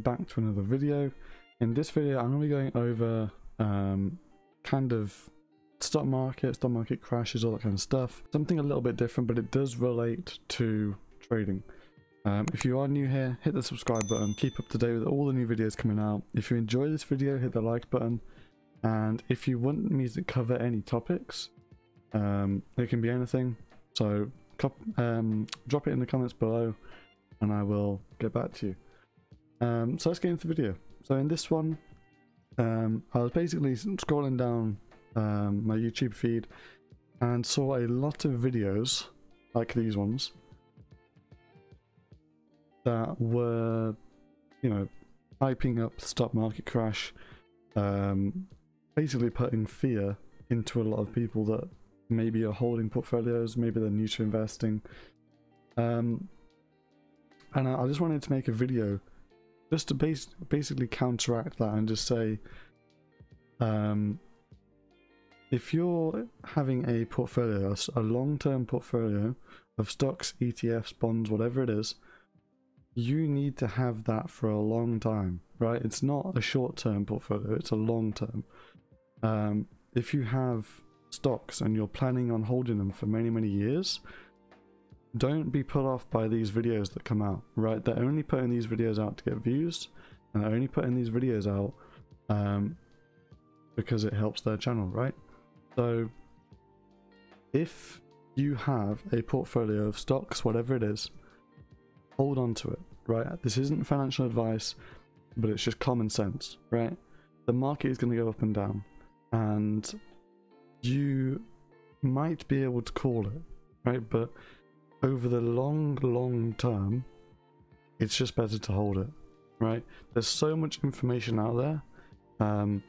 back to another video. In this video, I'm going to be going over um, kind of stock market, stock market crashes, all that kind of stuff. Something a little bit different, but it does relate to trading. Um, if you are new here, hit the subscribe button. Keep up to date with all the new videos coming out. If you enjoy this video, hit the like button. And if you want me to cover any topics, um, it can be anything. So um, drop it in the comments below and I will get back to you. Um, so let's get into the video. So in this one, um, I was basically scrolling down um, my YouTube feed and saw a lot of videos like these ones that were, you know, hyping up the stock market crash, um, basically putting fear into a lot of people that maybe are holding portfolios, maybe they're new to investing. Um, and I, I just wanted to make a video just to base, basically counteract that and just say um, if you're having a portfolio, a long-term portfolio of stocks, ETFs, bonds, whatever it is, you need to have that for a long time, right? It's not a short-term portfolio, it's a long-term. Um, if you have stocks and you're planning on holding them for many, many years, don't be put off by these videos that come out, right? They're only putting these videos out to get views, and they're only putting these videos out um, because it helps their channel, right? So, if you have a portfolio of stocks, whatever it is, hold on to it, right? This isn't financial advice, but it's just common sense, right? The market is going to go up and down, and you might be able to call it, right? But over the long, long term, it's just better to hold it, right? There's so much information out there um,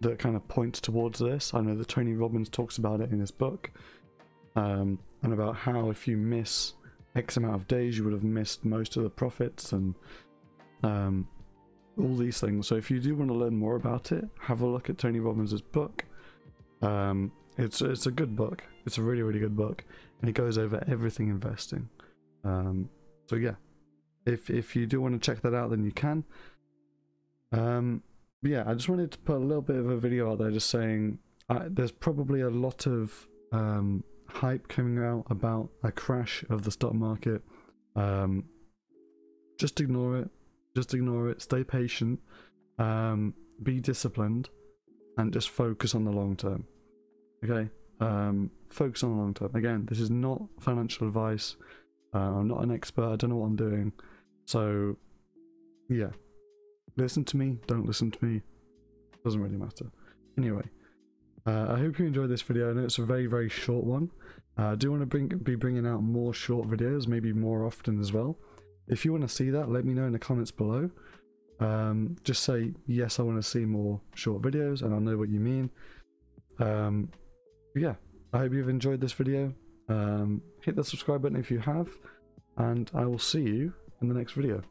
that kind of points towards this. I know that Tony Robbins talks about it in his book, um, and about how if you miss X amount of days, you would have missed most of the profits and um, all these things. So if you do want to learn more about it, have a look at Tony Robbins' book. Um, it's it's a good book. It's a really really good book and it goes over everything investing. Um, so yeah, if if you do want to check that out, then you can. Um, yeah, I just wanted to put a little bit of a video out there, just saying uh, there's probably a lot of um, hype coming out about a crash of the stock market. Um, just ignore it. Just ignore it. Stay patient. Um, be disciplined, and just focus on the long term. Okay. Um, focus on the long term. Again, this is not financial advice. Uh, I'm not an expert. I don't know what I'm doing. So, yeah. Listen to me. Don't listen to me. Doesn't really matter. Anyway, uh, I hope you enjoyed this video. I know it's a very, very short one. Uh, I do want to bring be bringing out more short videos, maybe more often as well. If you want to see that, let me know in the comments below. Um, just say, yes, I want to see more short videos, and I'll know what you mean. Um, yeah, I hope you've enjoyed this video. Um, hit the subscribe button if you have, and I will see you in the next video.